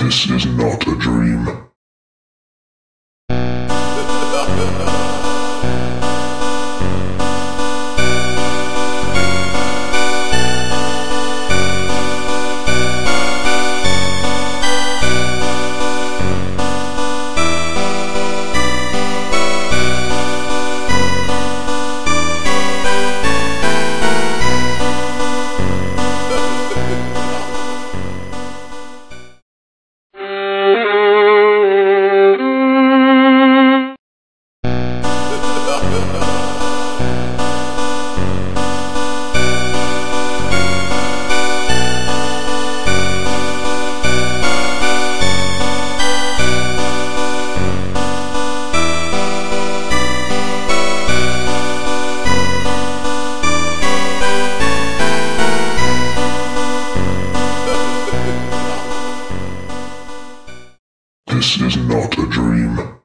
This is not a dream. This is not a dream.